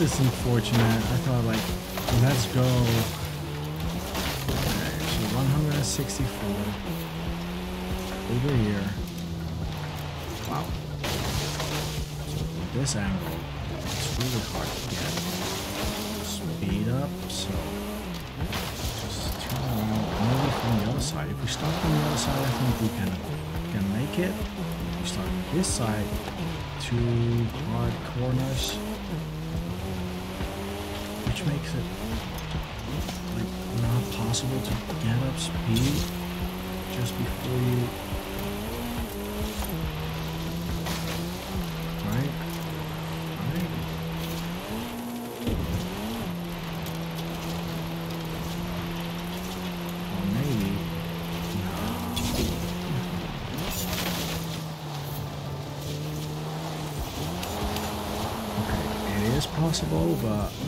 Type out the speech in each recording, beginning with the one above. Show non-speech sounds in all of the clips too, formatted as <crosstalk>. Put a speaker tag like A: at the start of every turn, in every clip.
A: is unfortunate. I thought like, let's go. So 164 over here. Wow. So this angle, it's really hard to get. Speed up, so just turn around maybe from the other side. If we start from the other side, I think we can can make it. If we start on this side, two hard corners, which makes it like not possible to get up speed just before you right? Right? Maybe no okay it is possible but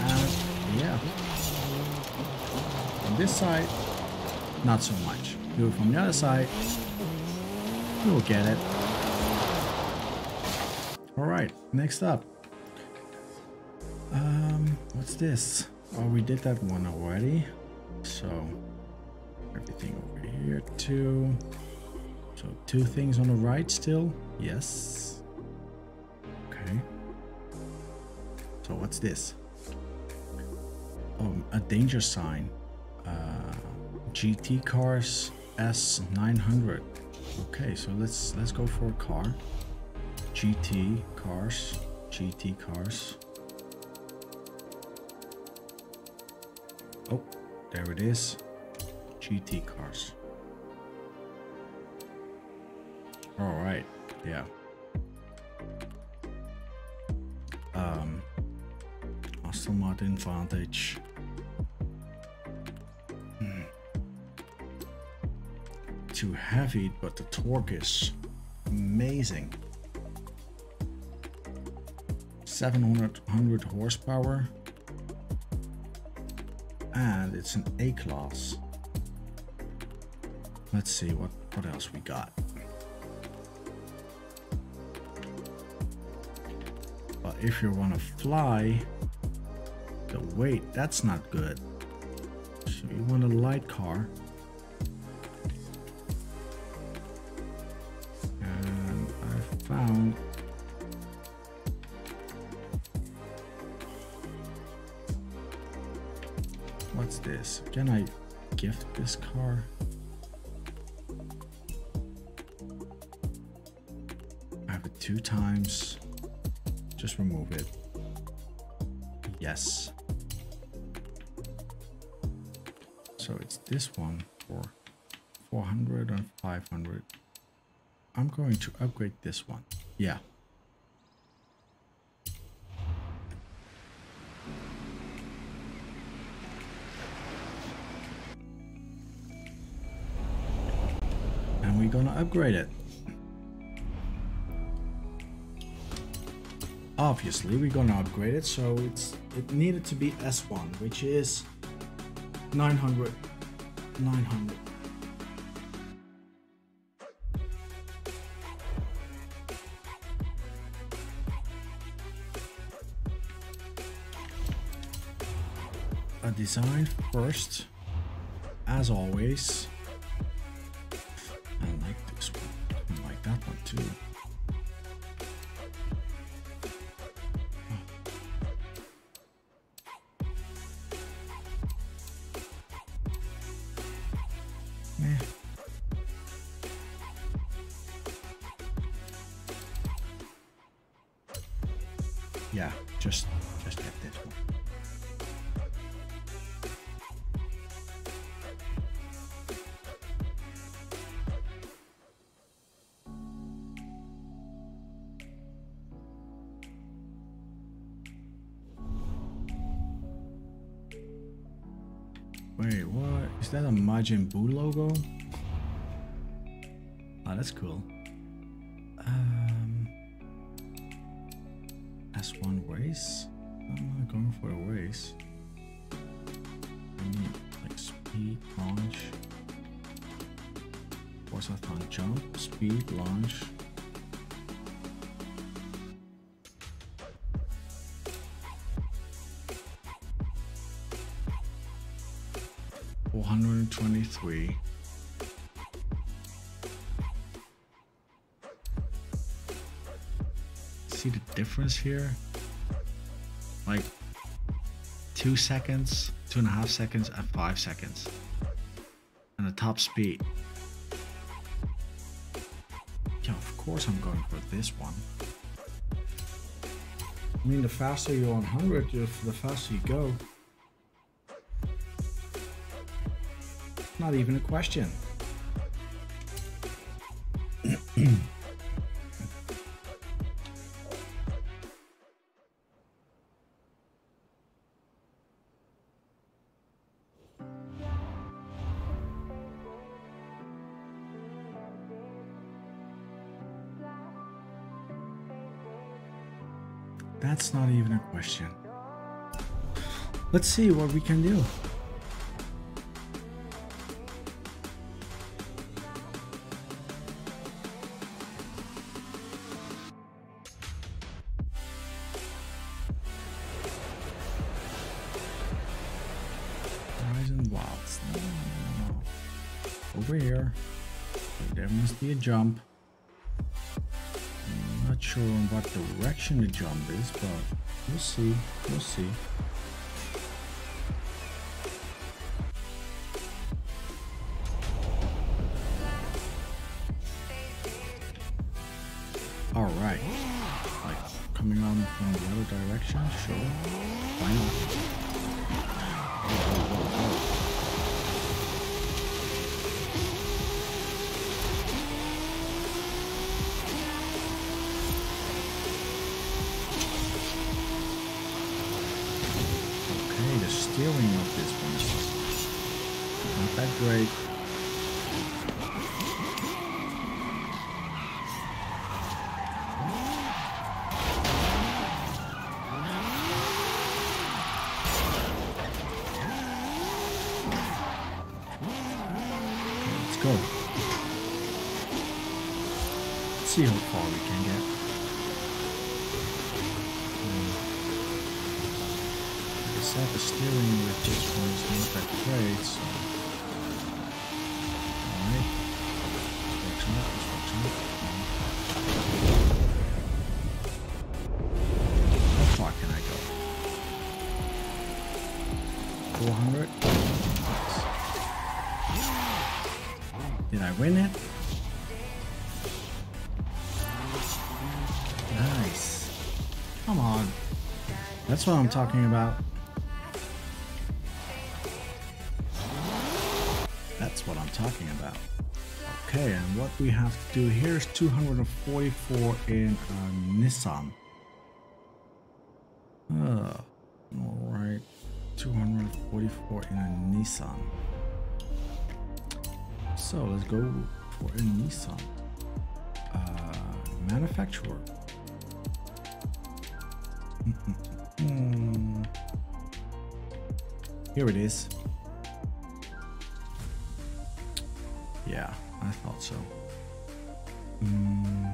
A: And yeah. On this side, not so much. Do it from the other side, you will get it. Alright, next up. Um, what's this? Oh, we did that one already. So, everything over here too. So, two things on the right still. Yes. Okay. So, what's this? Oh, a danger sign. Uh, GT cars S900. Okay, so let's let's go for a car. GT cars, GT cars. Oh, there it is. GT cars. All right, yeah. Um, Aston Martin Vantage. Too heavy, but the torque is amazing. 700 100 horsepower. And it's an A class. Let's see what, what else we got. But if you want to fly, the weight, that's not good. So you want a light car. Can I gift this car? I have it two times. Just remove it. Yes. So it's this one for 400 and 500. I'm going to upgrade this one. Yeah. Upgrade it. Obviously, we're gonna upgrade it, so it's it needed to be S1, which is 900. 900. A design first, as always. Majin Buu logo? Oh, that's cool. Um, S1 race? I'm not going for a race. I need like speed, launch. Forzathon jump, speed, launch. See the difference here? Like two seconds, two and a half seconds, and five seconds. And the top speed. Yeah, of course I'm going for this one. I mean, the faster you're on 100, the faster you go. Not even a question. That's not even a question. Let's see what we can do. Jump. I'm not sure in what direction the jump is, but we'll see. We'll see. All right. Like coming on from the other direction, sure. Great. Let's go. Let's see how far we can get. Hmm. I the steering with this one not that great, what I'm talking about. That's what I'm talking about. Okay, and what we have to do here is 244 in a Nissan. Uh, alright. 244 in a Nissan. So let's go for a Nissan. Uh, manufacturer. <laughs> Hmm. Here it is. Yeah, I thought so. Mm.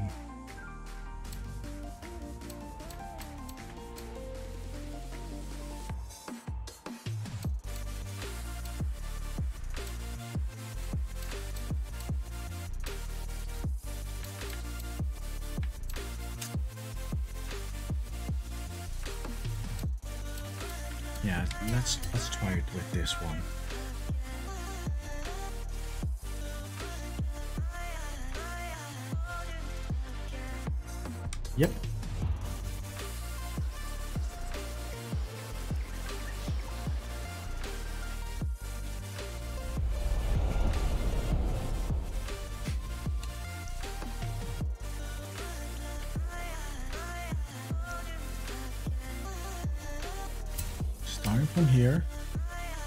A: From here.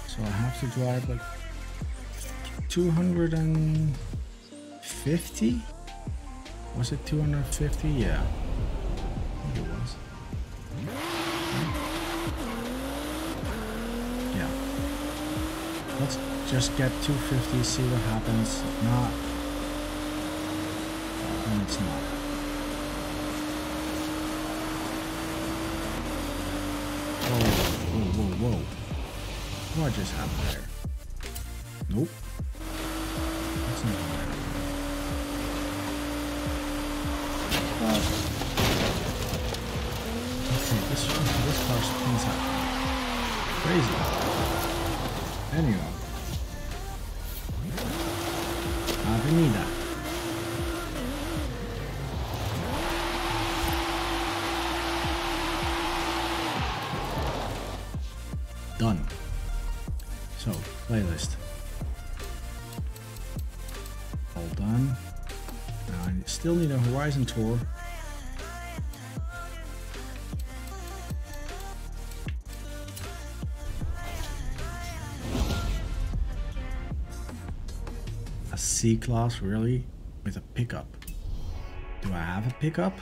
A: So I have to drive like 250? Was it 250? Yeah. I think it was. Yeah. Let's just get 250, see what happens. If not, then it's not. what just happened there? All done. Now I still need a Horizon Tour. A C-Class, really? With a pickup. Do I have a pickup?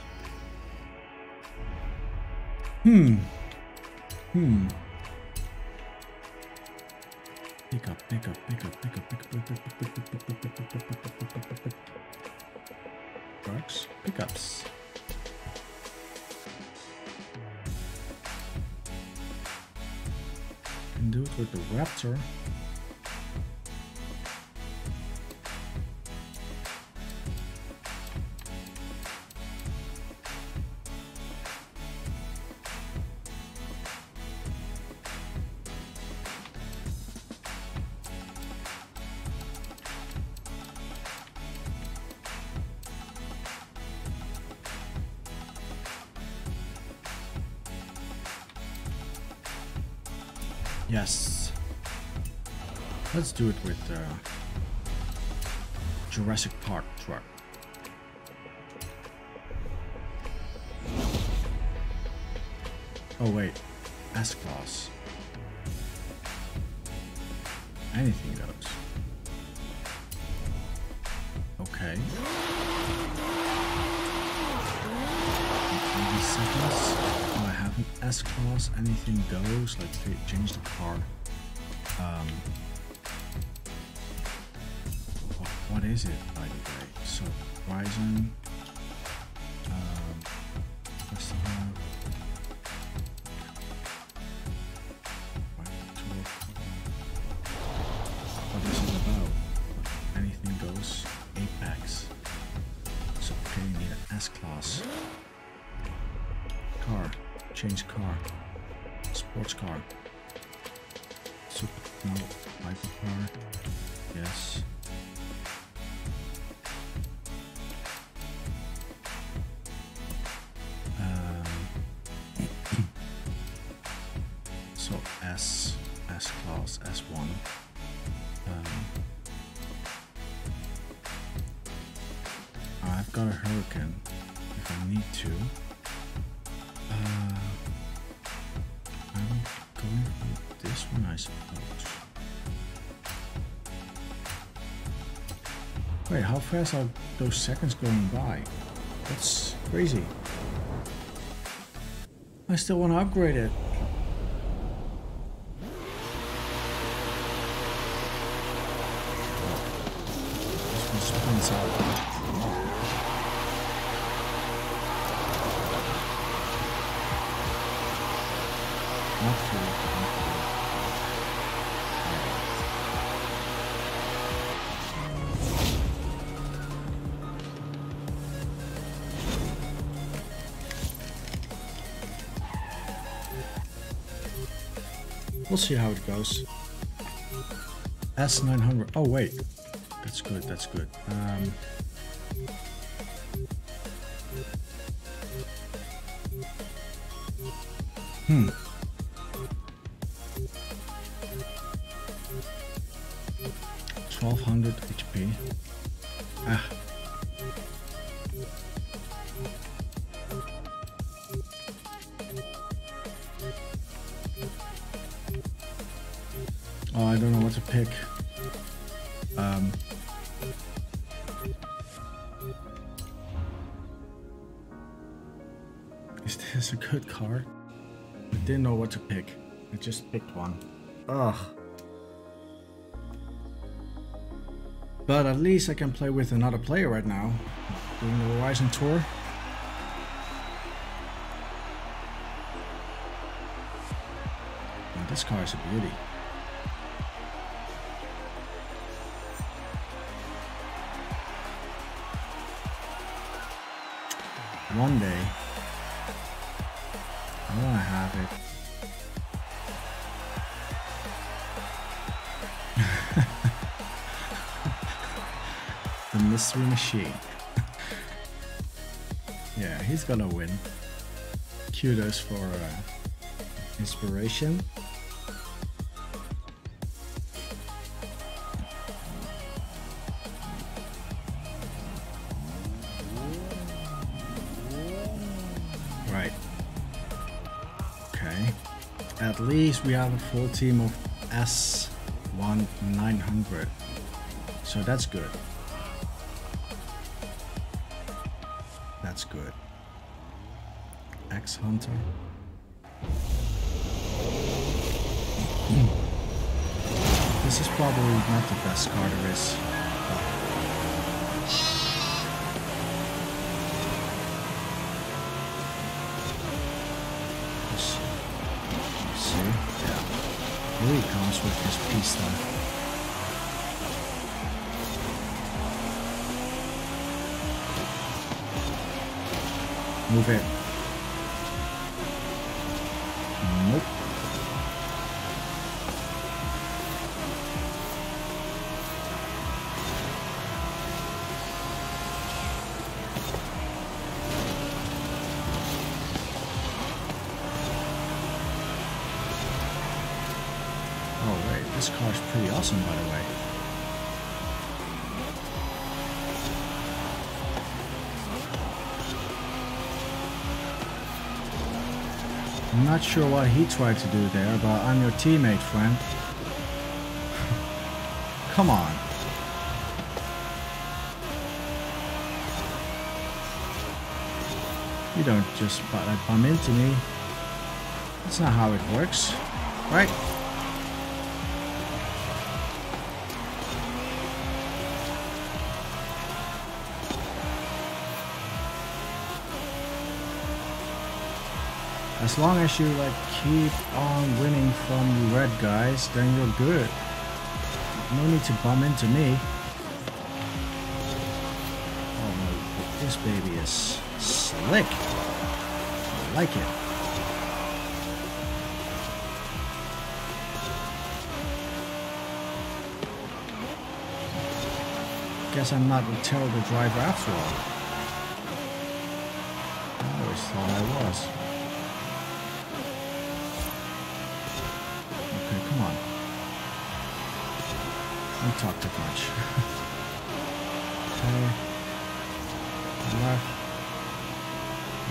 A: Hmm. Hmm. Pick up, pick up, pick up, pick up, pick up, pick up, pick up, pick up, pick up, pick up, pick up, pick up, pick up, pick up. Trucks, pickups. Can do it with the Raptor. Yes. Let's do it with uh, Jurassic Park truck. Oh wait, S-Class. Anything goes. Okay. S-Class. Anything goes. Like change the car. Um, what, what is it, by the way? So, Horizon. So S, S class, S1. Um, I've got a Hurricane if I need to. Uh, I'm going with this one, I suppose. Wait, how fast are those seconds going by? That's crazy. I still want to upgrade it. We'll see how it goes. S900. Oh, wait. That's good, that's good. Um, hmm. Twelve hundred HP. Ah. Pick. Um, is this a good car? I didn't know what to pick. I just picked one. Ugh. But at least I can play with another player right now. Doing the Horizon Tour. This car is a beauty. One day, I want to have it. <laughs> the mystery machine. <laughs> yeah, he's gonna win. Kudos for uh, inspiration. We have a full team of S1 900. So that's good. That's good. X Hunter. <clears throat> this is probably not the best car there is. with this piece. Move it. Nope. Awesome by the way. I'm not sure what he tried to do there, but I'm your teammate, friend. <laughs> Come on. You don't just bump into me. That's not how it works, right? As long as you like keep on winning from you red guys, then you're good. No need to bump into me. Oh no, this baby is slick. I like it. Guess I'm not a terrible driver after all. I always thought I was. Okay, come on. Talk too much. okay. Left.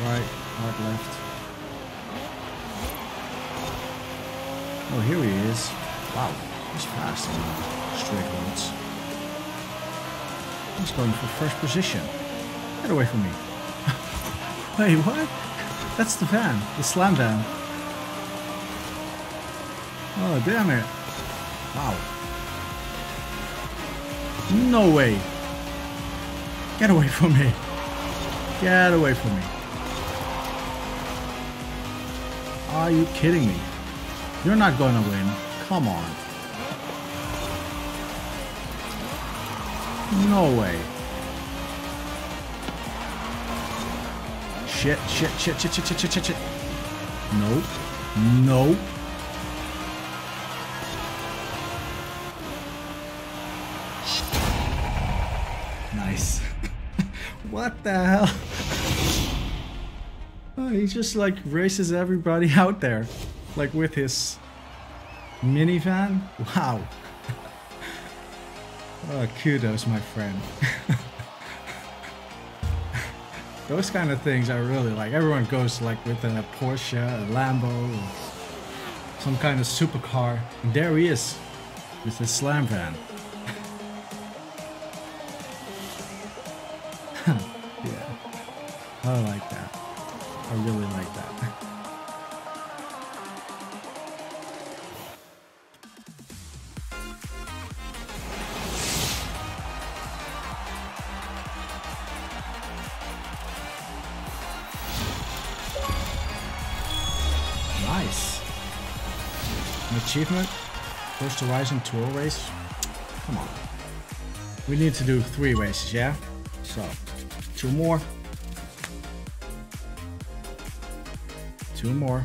A: Right. Right, left. Oh, here he is. Wow, he's fast on straight roads. He's going for first position. Get away from me. <laughs> Wait, what? That's the van, the slam van. Oh, damn it. Wow. No way. Get away from me. Get away from me. Are you kidding me? You're not going to win. Come on. No way. Shit, shit, shit, shit, shit, shit, shit, shit. Nope. Nope. The hell? Oh, he just like races everybody out there. Like with his minivan. Wow. <laughs> Oh, kudos, my friend. <laughs> Those kind of things I really like. Everyone goes like with a Porsche, a Lambo, some kind of supercar. And there he is. with his slam van. I like that. I really like that. Nice. An achievement? First Horizon Tour race? Come on. We need to do three races, yeah? So, two more. Two more.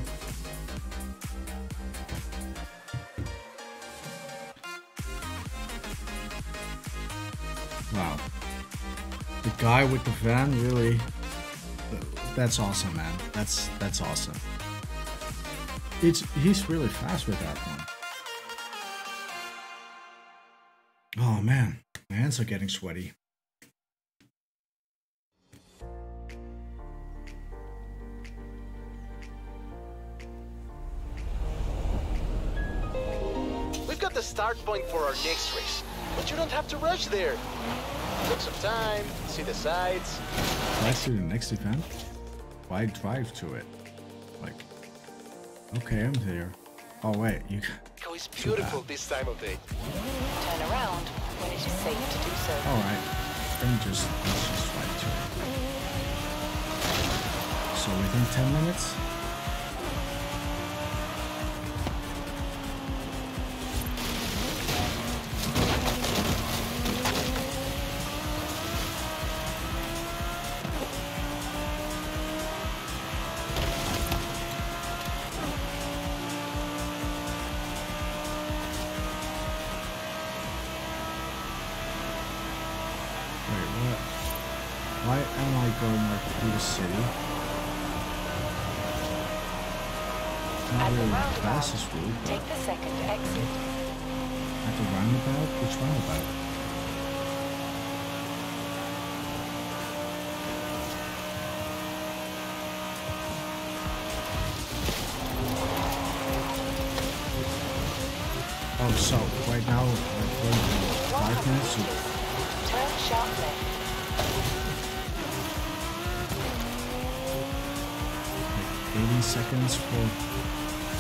A: Wow. The guy with the van really that's awesome, man. That's that's awesome. It's he's really fast with that one. Oh man, my hands are getting sweaty.
B: Start point for our next race, but you don't have to rush there. Take some time, see the sights.
A: Drive to the next event? Why drive to it? Like, okay, I'm there. Oh wait, you.
B: Oh, it's beautiful this time of day.
C: Turn around when it is safe to do so.
A: All right, then just let's just drive to it. So within ten minutes. Oh, so right now, wait, five minutes to
C: Turn sharp left.
A: like 80 seconds for.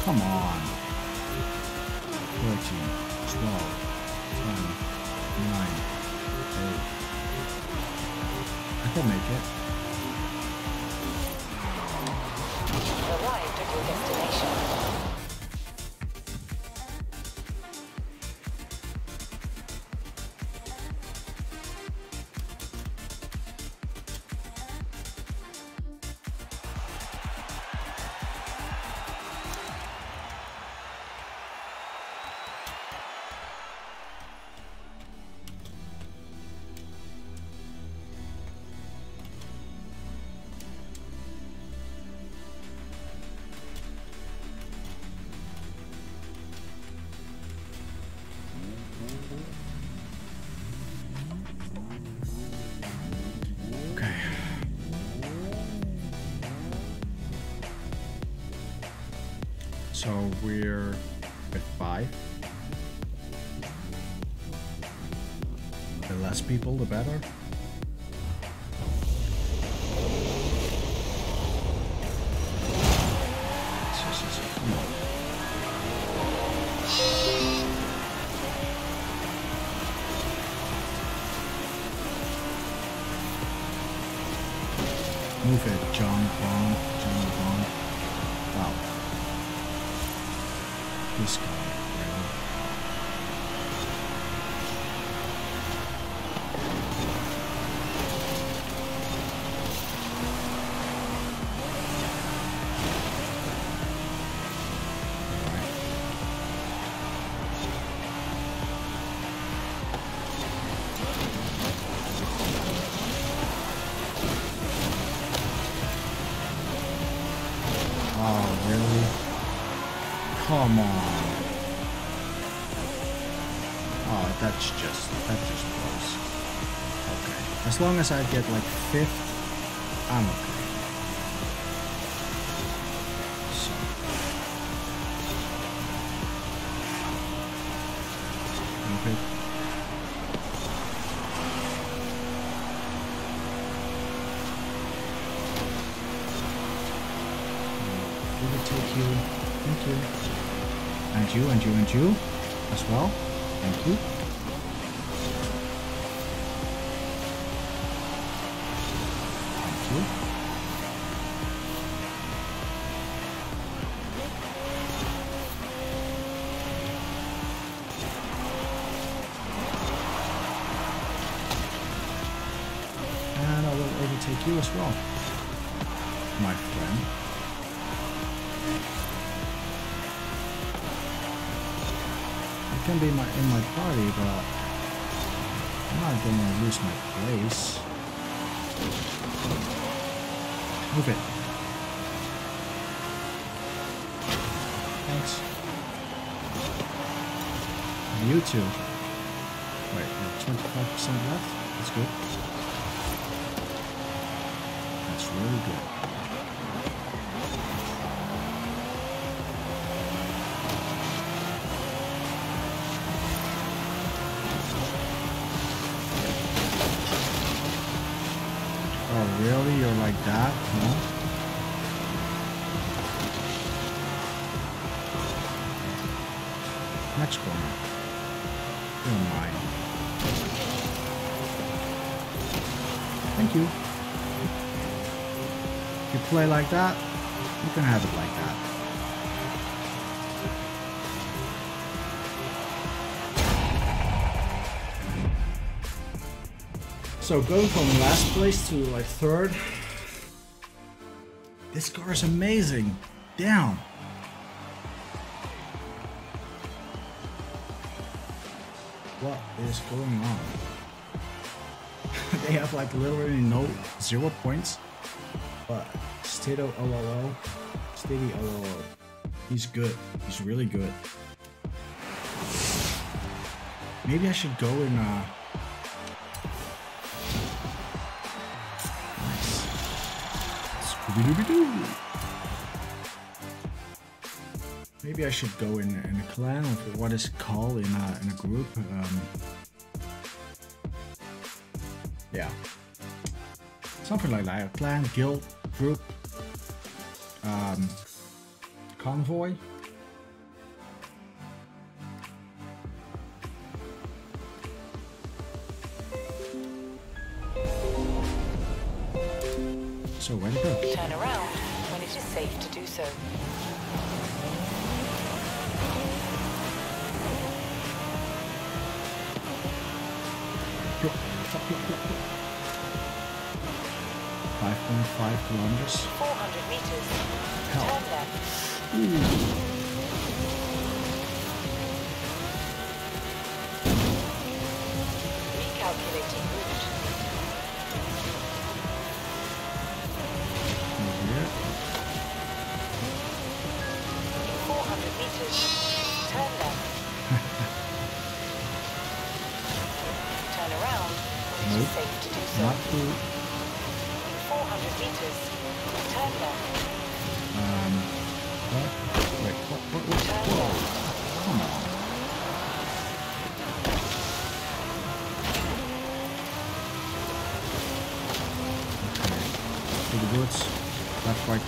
A: Come on. 14, 12, 10, 9, 8. I can make it. So we're at five. The less people, the better. Move it, John Bond. John as I get like fifth, I'm okay. you and you and you as well. Thank you. Lose my place. Move it. Thanks. You too. Wait, 25% left? That's good. That's really good. Oh, really? You're like that? No? Next corner. You're mine. Thank you. If you play like that, you can have it like that. So going from last place to like third. This car is amazing. Damn. What is going on? <laughs> they have like literally no zero points. But Stato LLO, Steady LLO, he's good. He's really good. Maybe I should go in uh Maybe I should go in, in a clan what is called in a, in a group. Um, yeah. Something like that. A clan, guild, group, um, convoy. So where to go?
C: Turn around when it is safe to do so.
A: Plop, plop. 5.5 kilometers.
C: 400 meters.
A: Hell.
C: Turn left. Recalculating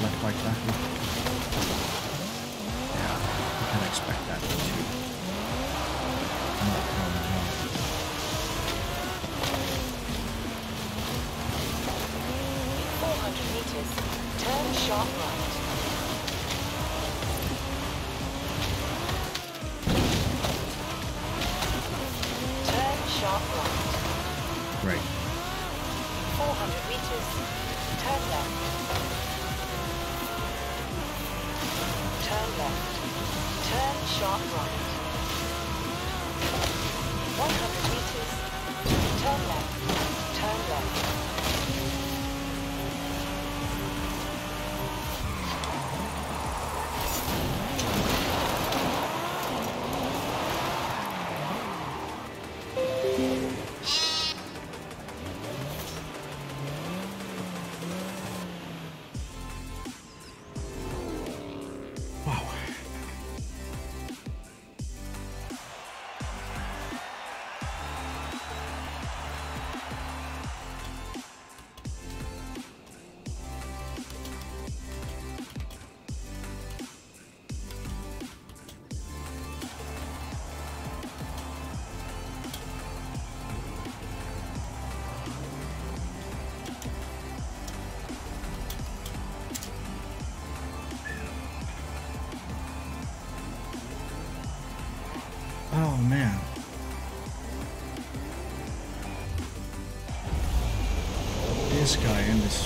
C: Left,
A: right, left,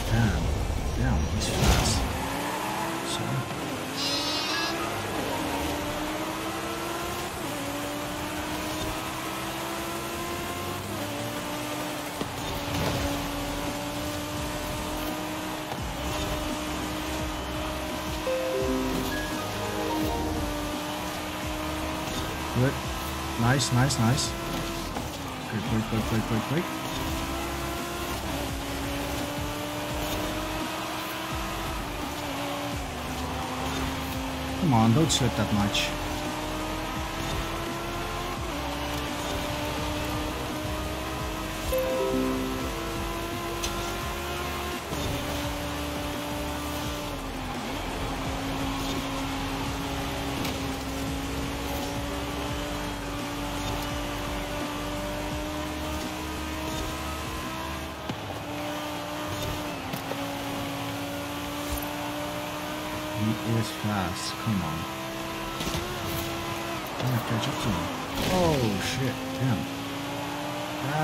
A: Damn, he's fast. So. Good. Nice, nice, nice. Quick, quick, quick, quick, quick. Come on, don't that much.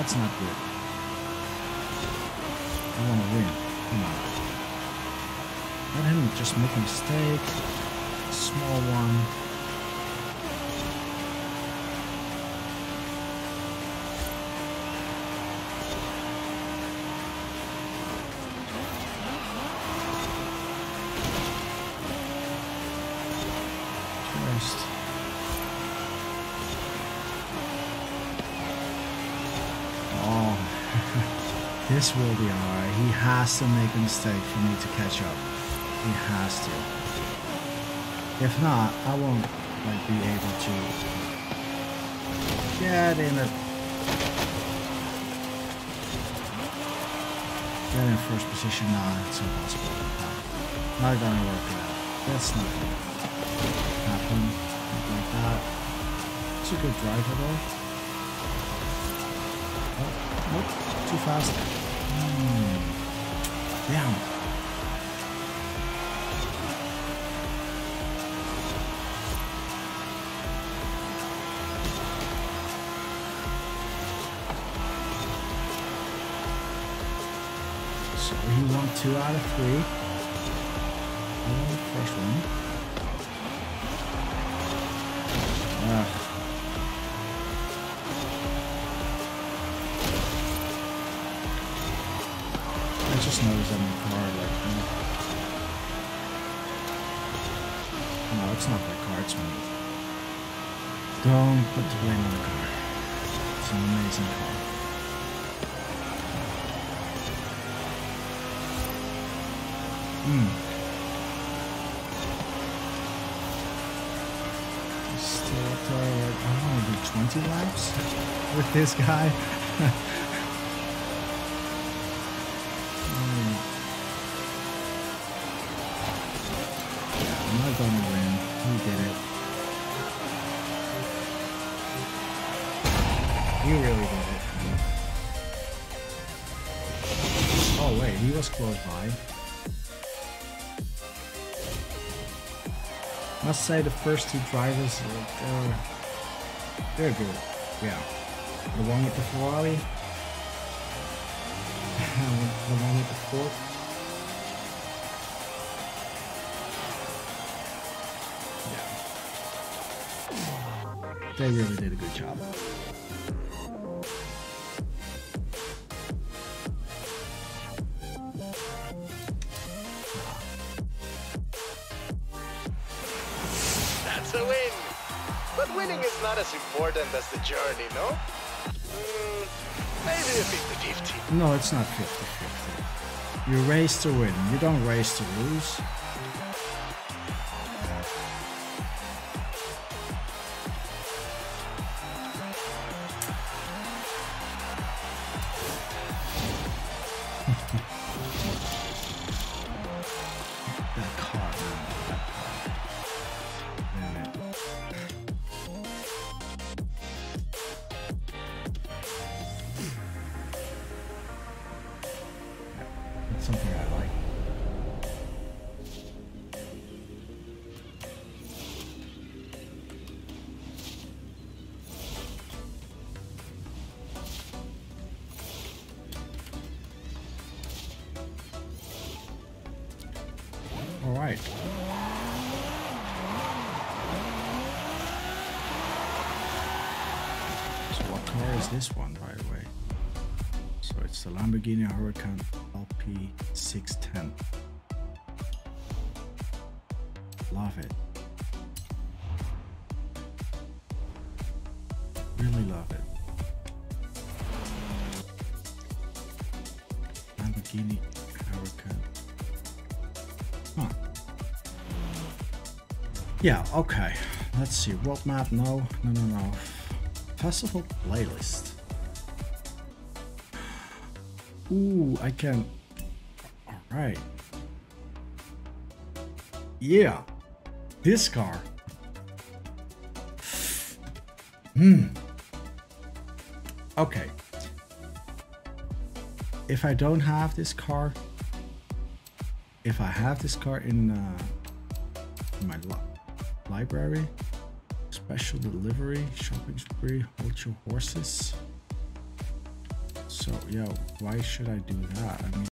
A: That's not good. I wanna win. Come on. Let him just make a mistake. Small one. Just Oh, this will be alright. He has to make a mistake for me to catch up. He has to. If not, I won't like be able to get in a get in first position. Nah, it's impossible. No. Not gonna work out. That's not gonna happen. Not like that. It's a good driver though. Oh, nope, too fast. Hmm. Damn. So he won two out of three. Just that my car, like, know. no, it's not my car, it's me. Don't put the blame on the car. It's an amazing car. Hmm. Still up there, like, I want to do 20 laps with this guy. Say the first two drivers, they're, uh, they're good. Yeah. The one with the Ferrari, <laughs> the one with the Ford. They really did a good job.
B: Winning is not as important as the journey, no? Mm, maybe a 50-50.
A: No, it's not 50-50. You race to win. You don't race to lose. What car is this one, by the way? So it's the Lamborghini Huracan LP610. Love it. Really love it. Lamborghini Huracan. Huh. Yeah, okay. Let's see. World map? No, no, no, no. Festival playlist. Ooh, I can. Alright. Yeah. This car. Hmm. Okay. If I don't have this car, if I have this car in, uh, in my li library, special delivery, shopping spree, hold your horses. So, yo, why should I do that? I mean,